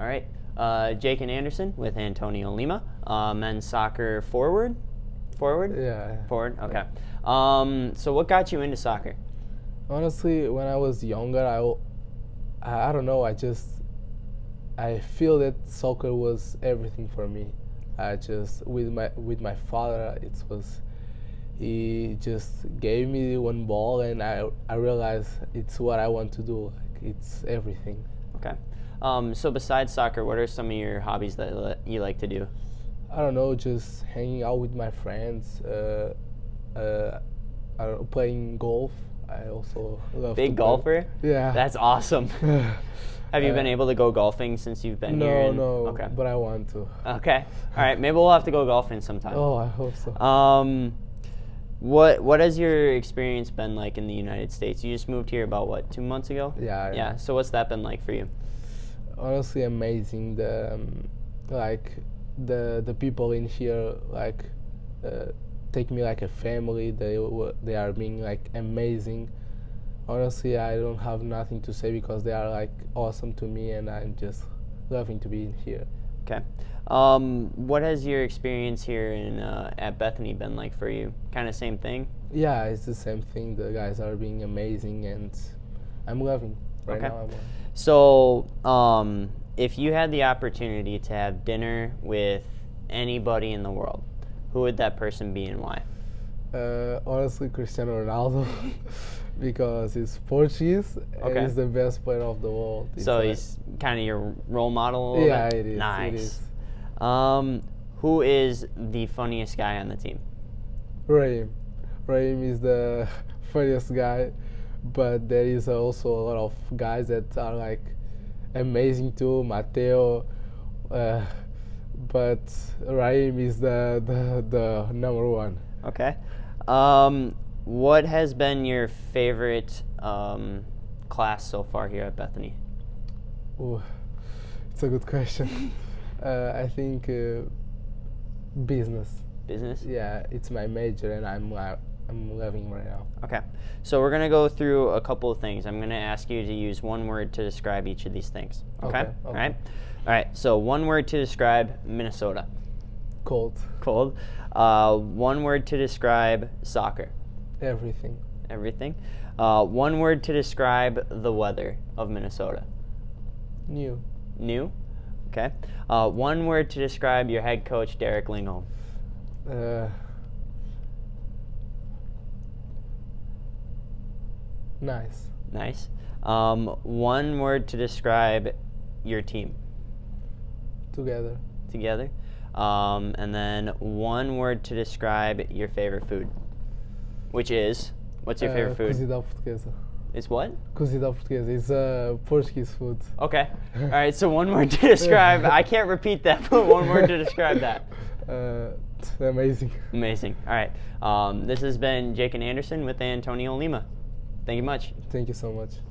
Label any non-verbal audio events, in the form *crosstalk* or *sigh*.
All right. Uh, Jakin Anderson with Antonio Lima, uh, men's soccer forward. Forward. Yeah. Forward. Okay. Um, so what got you into soccer? Honestly, when I was younger, I, I don't know. I just I feel that soccer was everything for me. I just with my with my father, it was he just gave me one ball, and I I realized it's what I want to do. Like it's everything. Okay. Um, so besides soccer, what are some of your hobbies that you like to do? I don't know, just hanging out with my friends, uh, uh, I don't know, playing golf. I also love Big play- golfer. Yeah. That's awesome. *laughs* Have you Uh, been able to go golfing since you've been no, here? in- no. Okay. But I want to. Okay. All right. Maybe we'll have to go golfing sometime. Oh, I hope so. Um, what what has your experience been like in the United States? You just moved here about what two months ago? yeah. Yeah. So what's that been like for you? Honestly, amazing. The um, like the the people in here like uh, take me like a family. They they are being like amazing. Honestly, I don't have nothing to say because they are like awesome to me, and I'm just loving to be in here. Okay. Um, what has your experience here in uh, at Bethany been like for you? Kind of same thing. Yeah, it's the same thing. The guys are being amazing, and I'm loving right Okay. now. I'm loving. So, um, if you had the opportunity to have dinner with anybody in the world, who would that person be and why? Uh, honestly, Cristiano Ronaldo, *laughs* because he's Portuguese Okay. and he's the best player of the world. It's so like- he's kind of your role model. a little yeah, bit? it is. Nice. It is. Um, who is the funniest guy on the team? Raheem. Raheem is the *laughs* funniest guy, but there is also a lot of guys that are like amazing too. Mateo, uh, but Raheem is the, the the number one. Okay. Um, what has been your favorite um, class so far here at Bethany? Ooh, it's a good question. *laughs* uh, I think uh, business. Business. Yeah, it's my major, and I'm uh, I'm loving right now. Okay. So we're gonna go through a couple of things. I'm gonna ask you to use one word to describe each of these things. Okay. Okay, All right. All right. So one word to describe Minnesota. Cold, Cold. Uh, one word to describe soccer. everything. Everything. Uh, one word to describe the weather of Minnesota. New. New. Okay. Uh, one word to describe your head coach, Derek Lingholm. Uh, nice. Nice. Um, one word to describe your team Together. together. Um, and then one word to describe your favorite food, which is what's your favorite uh, food? Cozida portuguesa. It's what? Cozida portuguesa. It's uh, Portuguese food. Okay. *laughs* All right. So one word to describe. I can't repeat that, but one word to describe that. *laughs* Uh, amazing. Amazing. All right. Um, this has been Jakin Anderson with Antonio Lima. Thank you much. Thank you so much.